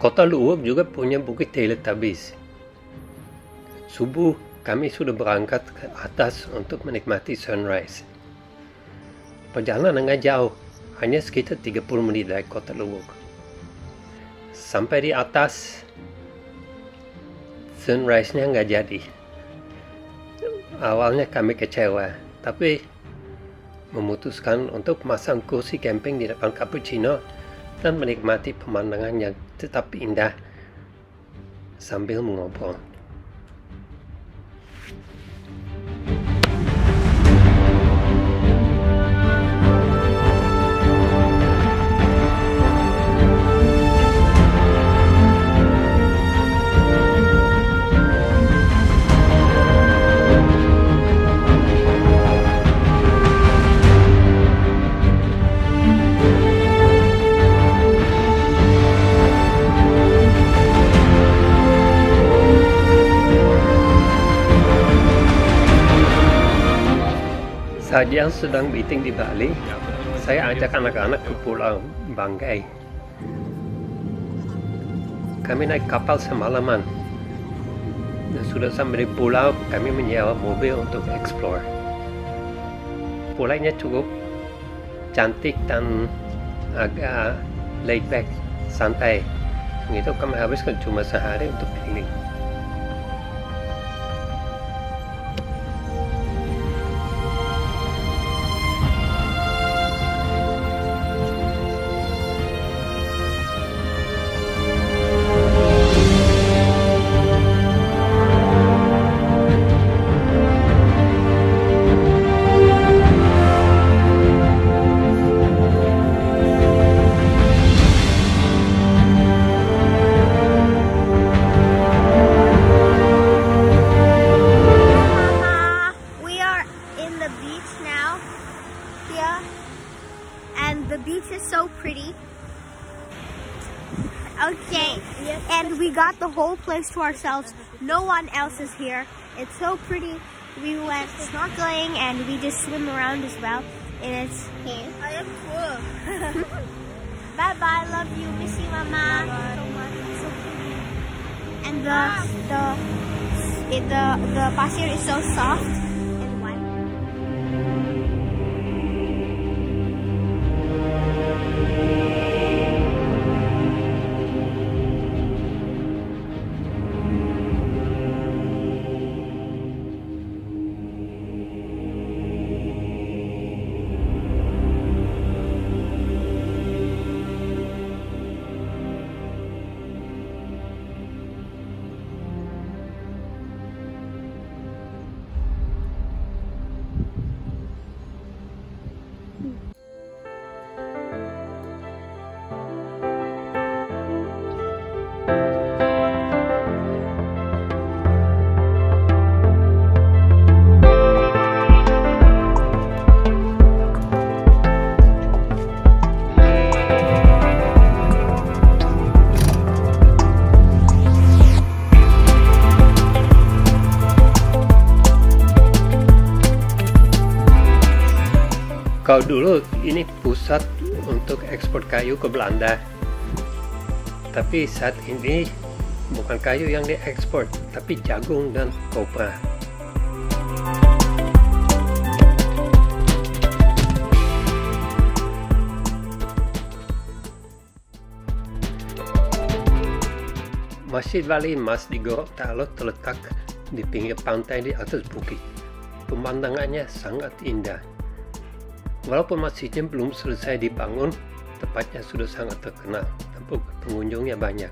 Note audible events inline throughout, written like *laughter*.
Kota Luwuk juga punya Bukit Teletubbies. Subuh kami sudah berangkat ke atas untuk menikmati sunrise. Perjalanan agak jauh, hanya sekitar 30 menit dari Kota Luwuk. Sampai di atas, sunrise-nya nggak jadi. Awalnya kami kecewa, tapi memutuskan untuk masang kursi camping di depan cappuccino dan menikmati pemandangan yang tetap indah sambil mengobrol. Saja sedang meeting di Bali, saya ajak anak-anak ke Pulau Banggai. Kami naik kapal semalaman. Dan sudah sampai di pulau, kami menyewa mobil untuk explore. Pulaunya cukup cantik dan agak laid back, santai. Itu kami habiskan cuma sehari untuk keliling. Beach now. Yeah. And the beach is so pretty. Okay. And we got the whole place to ourselves. No one else is here. It's so pretty. We went snorkeling and we just swim around as well. And it's I am cool. *laughs* bye bye. Love you. Miss you, Mama. So much. So. And the the it, the the pasir is so soft ini pusat untuk ekspor kayu ke Belanda. Tapi saat ini bukan kayu yang diekspor, tapi jagung dan kopra. Masjid Wali Mas di Gorontalo terletak di pinggir pantai di atas bukit. Pemandangannya sangat indah. Walaupun masjidnya belum selesai dibangun, tempatnya sudah sangat terkenal dan pengunjungnya banyak.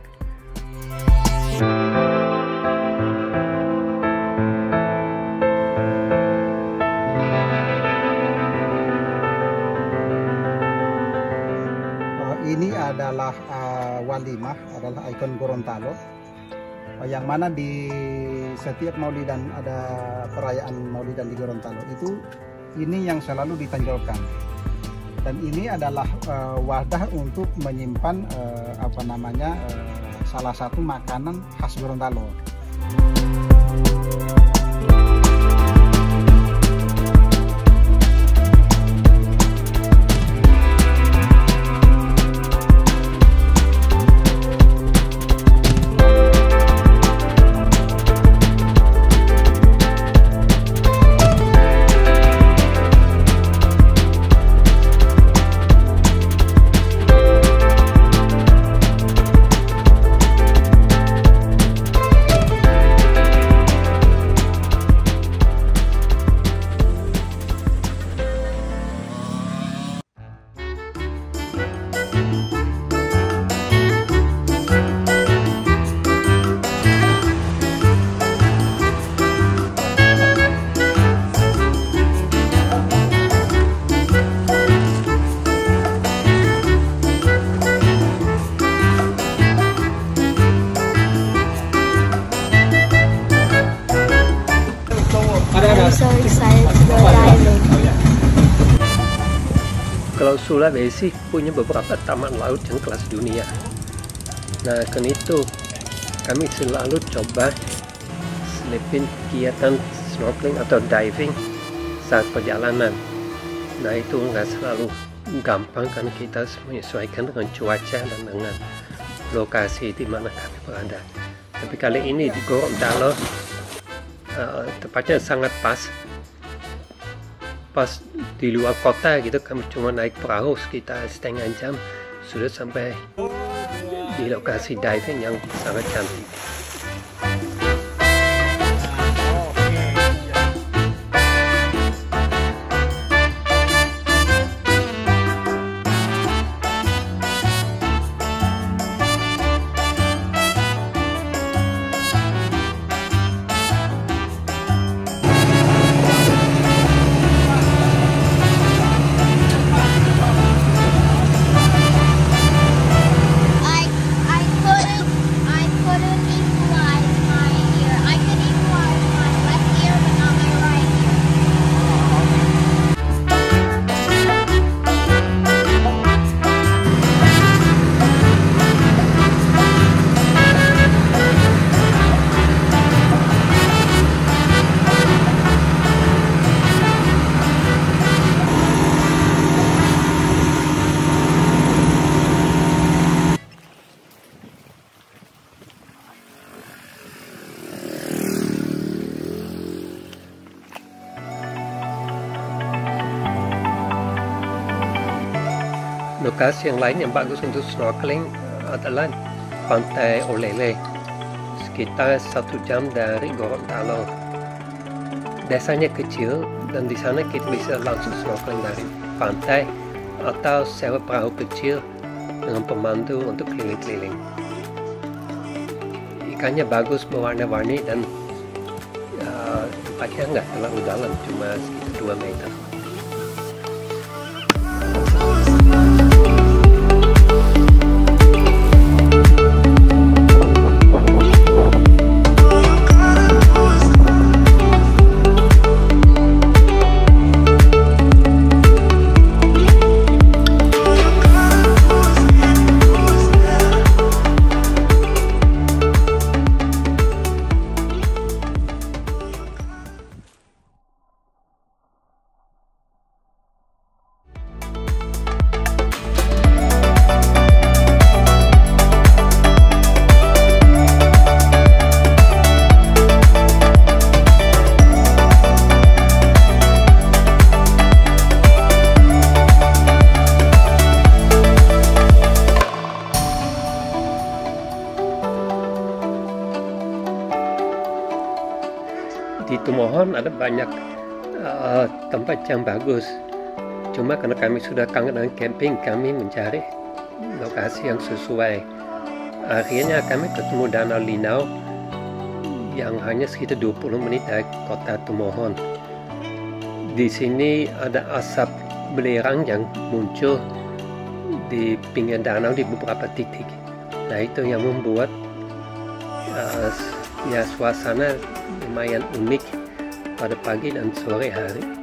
Uh, ini adalah uh, walimah, adalah ikon Gorontalo. Uh, yang mana di setiap Maulidan ada perayaan Maulidan di Gorontalo itu ini yang selalu ditonjolkan. Dan ini adalah uh, wadah untuk menyimpan uh, apa namanya uh, salah satu makanan khas Gorontalo. Sulawesi punya beberapa taman laut yang kelas dunia. Nah, karena itu kami selalu coba selipin kegiatan snorkeling atau diving saat perjalanan. Nah, itu nggak selalu gampang kan kita menyesuaikan dengan cuaca dan dengan lokasi di mana kami berada. Tapi kali ini di Gorontalo uh, tepatnya sangat pas pas di luar kota gitu kami cuma naik perahu sekitar setengah jam sudah sampai di lokasi diving yang sangat cantik. Lokasi yang lain yang bagus untuk snorkeling adalah Pantai Olele, sekitar satu jam dari Gorontalo. Desanya kecil dan di sana kita bisa langsung snorkeling dari pantai atau sewa perahu kecil dengan pemandu untuk keliling-keliling. Ikannya bagus berwarna-warni dan uh, tempatnya nggak terlalu dalam, cuma sekitar 2 meter. Di Tumohon ada banyak uh, tempat yang bagus. Cuma karena kami sudah kangen dengan camping, kami mencari lokasi yang sesuai. Akhirnya kami ketemu Danau Linau yang hanya sekitar 20 menit dari kota Tumohon. Di sini ada asap belerang yang muncul di pinggir danau di beberapa titik. Nah itu yang membuat uh, ya suasana lumayan unik pada pagi dan sore hari.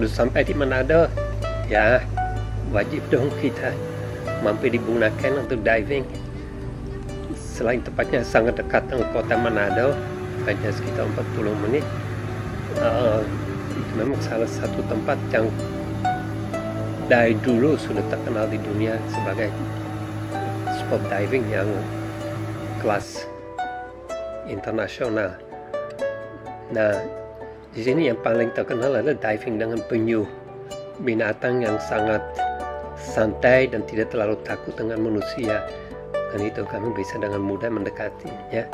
Sudah sampai di Manado, ya wajib dong kita mampir digunakan untuk diving. Selain tempatnya sangat dekat dengan kota Manado, hanya sekitar 40 menit. Uh, itu memang salah satu tempat yang dari dulu sudah terkenal di dunia sebagai spot diving yang kelas internasional. Nah, di sini yang paling terkenal adalah diving dengan penyu, binatang yang sangat santai dan tidak terlalu takut dengan manusia. Dan itu kami bisa dengan mudah mendekatinya.